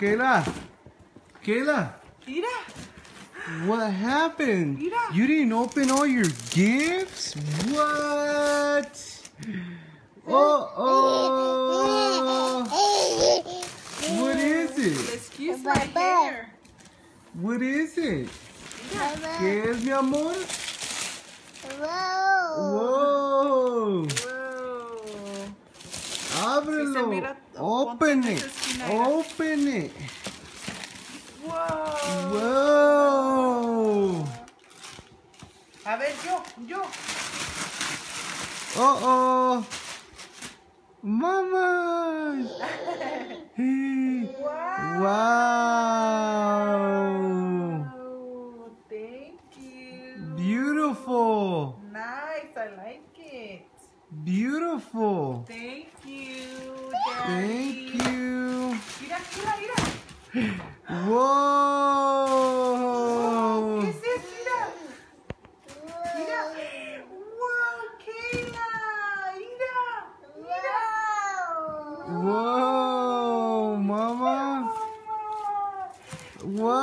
Kayla. Kayla. Mira. What happened? Mira. You didn't open all your gifts? What? Oh, oh. What is it? Excuse my hair. What is it? ¿Qué es, mi amor? Whoa. Whoa. Ábrelo. Sí mira- Open it. esa esquina, mira. Open it. Wow. Whoa. A ver, yo, yo. Uh oh. Mama. Hey. Wow. Wow. Oh, thank you. Beautiful. Nice, I like it. Beautiful. Thank you, Thank Daddy. you. Mira, mira, mira. Whoa. ¿Qué es eso? Mira. Mira. Wow, Kayla. Mira. Whoa, mama. Whoa.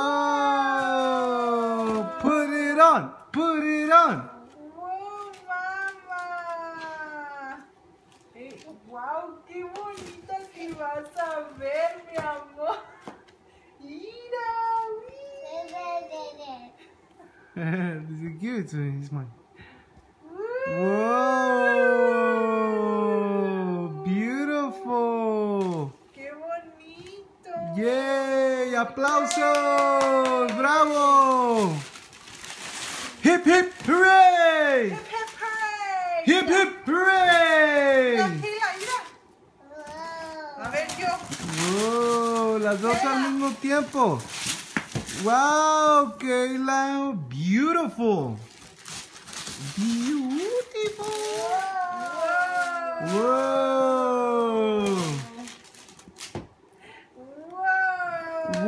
Put it on. Put it on. Wow, mamá. Eh, wow, qué bonita que vas a ver, mi amor. Mira, Give it to him. He's mine. Aplausos. Bravo. Hip hip hooray. Hip, hip, hooray. Hip hip hooray. Mira, Kayla, mira. A ver, yo. Wow, las dos al mismo tiempo. Wow, Kayla, beautiful. Beautiful. Wow. Wow.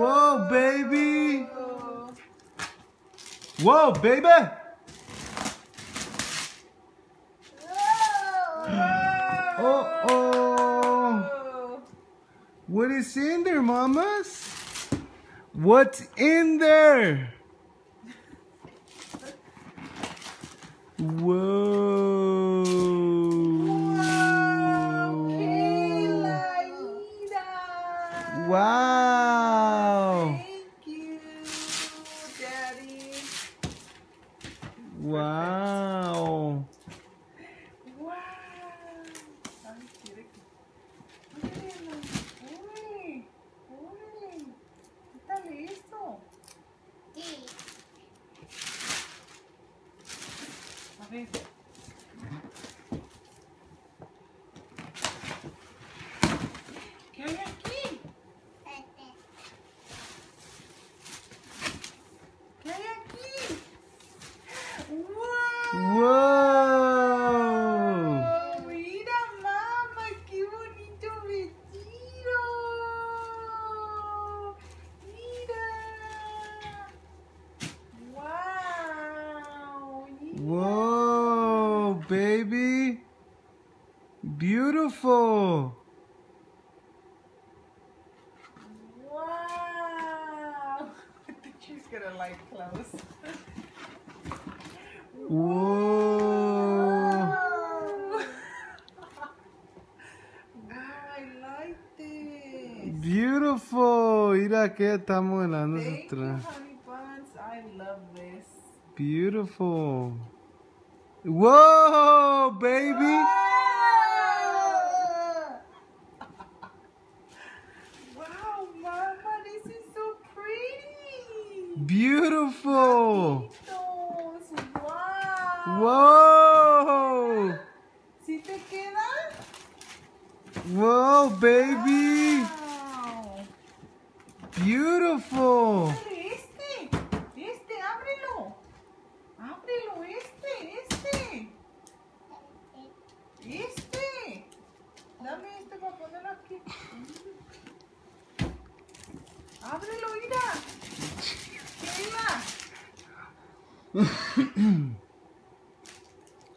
Whoa, baby. Whoa, baby. Oh, oh. What is in there, mamas? What's in there? Whoa. Wow. A ver. ¿Qué hay aquí? ¿Qué hay aquí? ¡Wow! Whoa. Oh, mira, mamá, qué bonito vestido. Mira. Wow. mira. Whoa, baby. Beautiful. Wow. I think she's gonna like clothes. Whoa. Wow, I like this. Beautiful. Mira que estamos en la Thank you, nuestra. I love this. Beautiful. Whoa, baby. Wow, Mama, this is so pretty. Beautiful. Wow. Whoa. ¿Sí te queda? Whoa, baby. Wow. Beautiful. Este. Este, ábrelo. Ábrelo, este, este. Este. Dame este para ponerlo aquí. Ábrelo, mira.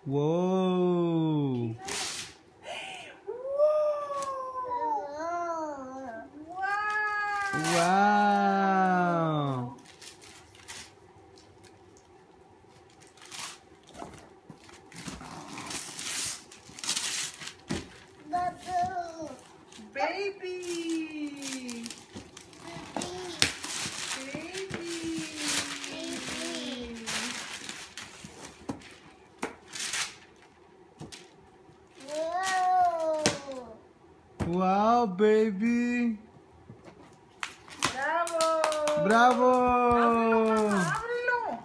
Whoa. Wow. Wow. Baby. Baby. Wow, baby. Bravo. Bravo. Ábrelo.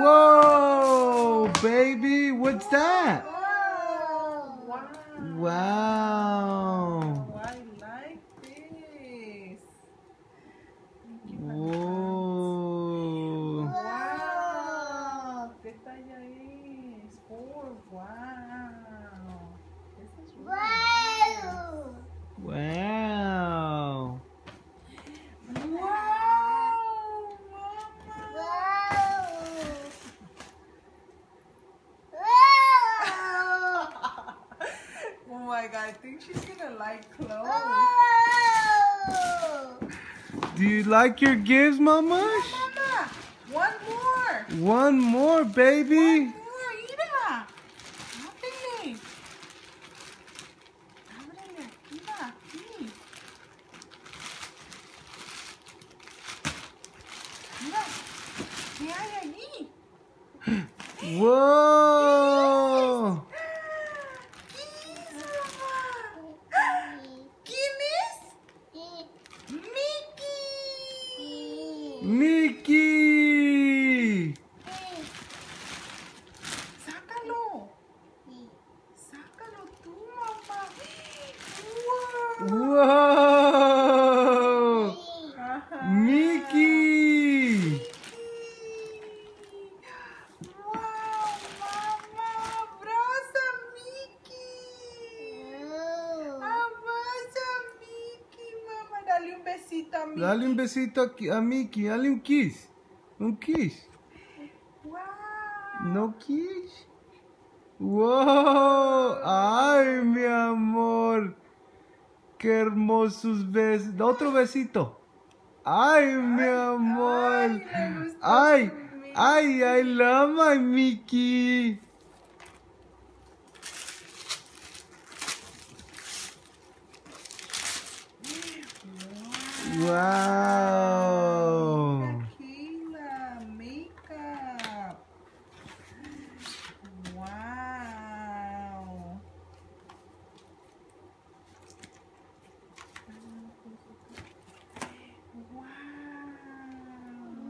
Whoa, baby. What's that? Wow. Wow. Oh, I like this. Whoa. Wow. ¿Qué talla es? Oh, wow. This is really nice. Wow. Wow, mama. Oh my god, I think she's gonna like clothes. Oh! Do you like your gifts, Mama? Mama, one more. One more, baby. One more, mira. Dale un besito a Mickey. Dale un kiss. Un kiss. ¡Wow! ¿No kiss? ¡Wow! ¡Ay, mi amor! ¡Qué hermosos besos! Otro besito. ¡Ay, mi amor! Ay, ¡Ay! ¡Ay, love my Mickey! ¡Wow! Tequila, makeup. Wow.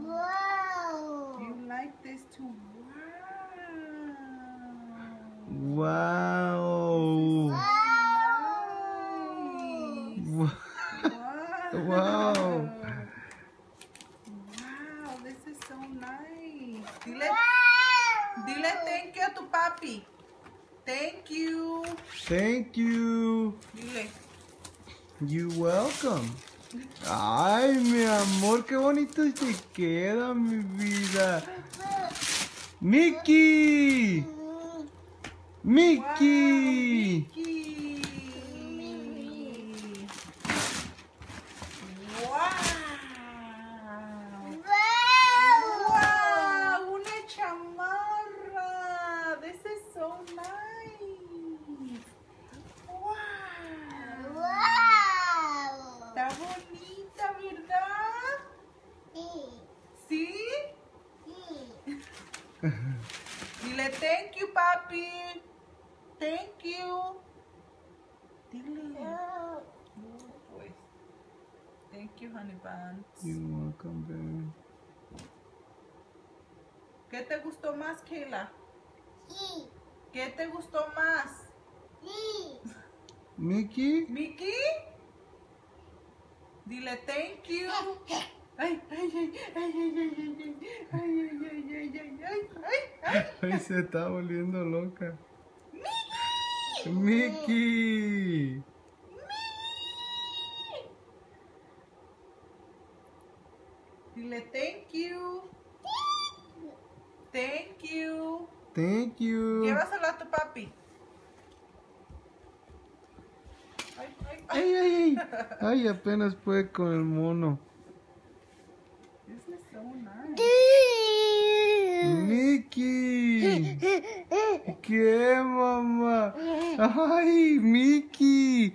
Wow. You like this too? Wow. Wow. ¡Wow! Nice. Wow. Wow. Wow, this is so nice. Dile, dile thank you a tu papi. Thank you. Thank you. You welcome. Ay, mi amor, qué bonito te queda, mi vida. Mickey. Mickey. Mickey. Wow. Wow, una chamarra. This is so nice. Wow. Está bonita, ¿verdad? ¿Sí? Dile thank you, papi. Thank you. Dile. Oh, pues. Thank you, honey buns. You are welcome, baby. ¿Qué te gustó más, Kayla? ¿Qué te gustó más? Mickey. ¿Mickey? Dile thank you. Ay, ay, ay, ay, ay, ay, ay, ay, ay, ay, ay, ay, ay, ay, ay. Ay, se está volviendo loca. ¡Mickey! Mickey. Dile thank you. Thank you. Thank you. Llévaselo a tu papi. Ay, ay, ay, ay, ay. Ay, apenas puede con el mono. This is so nice. Mickey. ¿Qué, mamá? Ay, Mickey.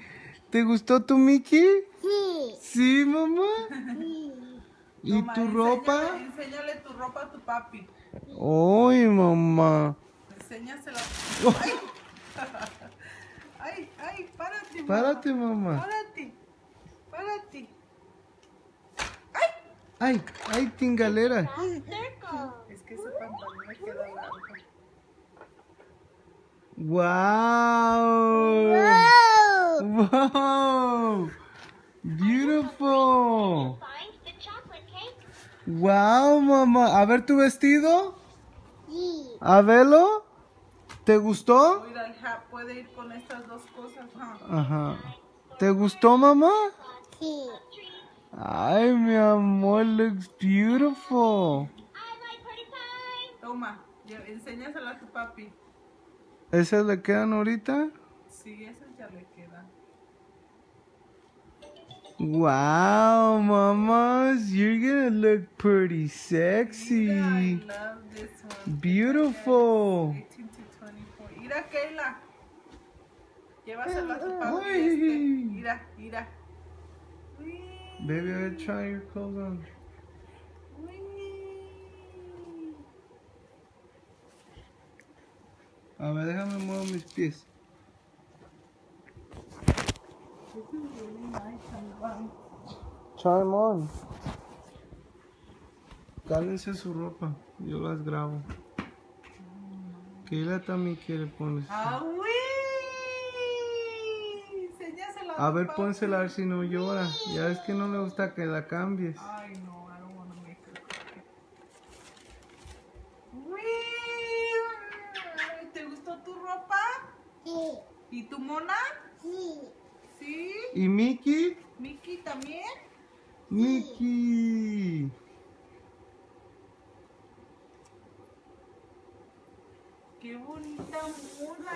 ¿Te gustó tu Mickey? Sí, mamá. ¿Y Toma, tu enséñale- ropa? Enséñale tu ropa a tu papi. Ay, mamá. Enséñasela. Oh, Ay, ay, párate. mamá. Párate, mamá. Párate. Párate. Ay, ay, tingalera. Es que ese pantalón me queda largo. Wow. Wow. Beautiful. Wow, mamá. A ver tu vestido. A verlo. ¿Te gustó? Puede ir con estas dos cosas. ¿ah? Ajá. ¿Te gustó, mamá? Ay, mi amor, looks beautiful. I like party time. Toma, ya- enséñasela a tu papi. ¿Esas le quedan ahorita? Sí, esas ya le quedan. Wow, mamas, you're gonna look pretty sexy. Mira, I love this one. Beautiful. 18 to 24. Mira, Kayla. Llévasela a tu papi Ay. este. Mira, mira. Baby, I try your clothes on. A ver, déjame mover mis pies. This is really nice and fun. Try 'em on. Cálense su ropa, yo las grabo. Keila también quiere ponerse. ¡Ah, uy! A ver, pónsela a ver si no llora. Ya es que no le gusta que la cambies. Ay, no, I don't want to make her cry. Uy, ¿Te gustó tu ropa? ¿Y tu mona? ¿Sí? ¿Y Mickey? ¿Mickey también? Mickey. ¡Qué bonita mona!